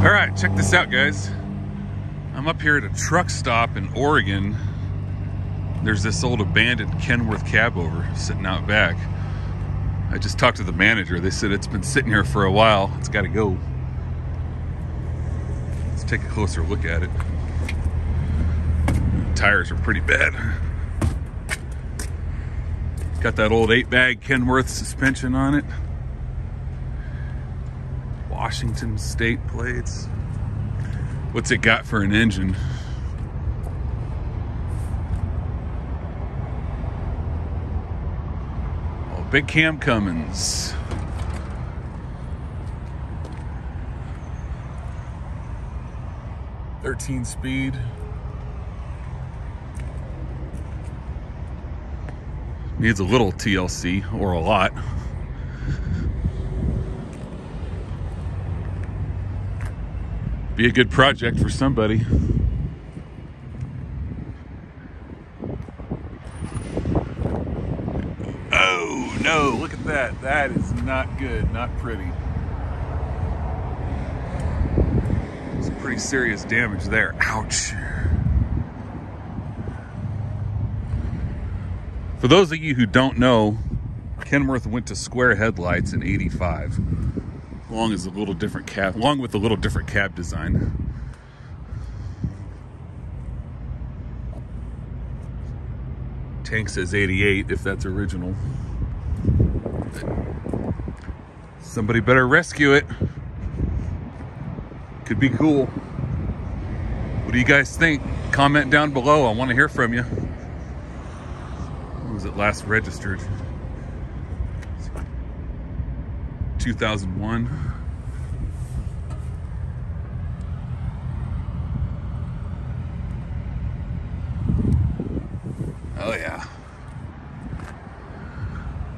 All right, check this out, guys. I'm up here at a truck stop in Oregon. There's this old abandoned Kenworth cab over sitting out back. I just talked to the manager. They said it's been sitting here for a while. It's got to go. Let's take a closer look at it. Tires are pretty bad. Got that old eight bag Kenworth suspension on it. Washington state plates. What's it got for an engine? Oh, big Cam Cummins. Thirteen speed. Needs a little TLC or a lot. Be a good project for somebody. Oh no, look at that. That is not good, not pretty. Some pretty serious damage there. Ouch. For those of you who don't know, Kenworth went to square headlights in 85 along as a little different cab, along with a little different cab design. Tank says 88 if that's original. Somebody better rescue it. Could be cool. What do you guys think? Comment down below. I want to hear from you. When was it last registered? 2001. Oh yeah.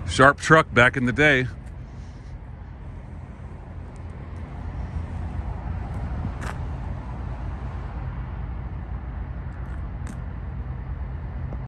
Sharp truck back in the day.